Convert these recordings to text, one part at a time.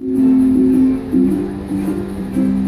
Thank you.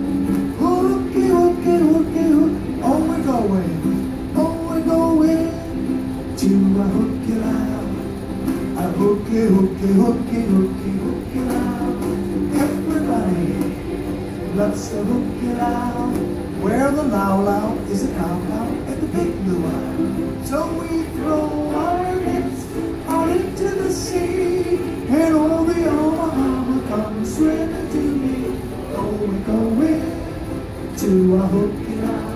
Okay, okay, okay, okay, okay now. Everybody, let's look it out. Where the laulau is a cow cow at the big luau. So we throw our nets out into the sea, and all the ama-ama comes swimming to me. Oh, we're going to a hukilau.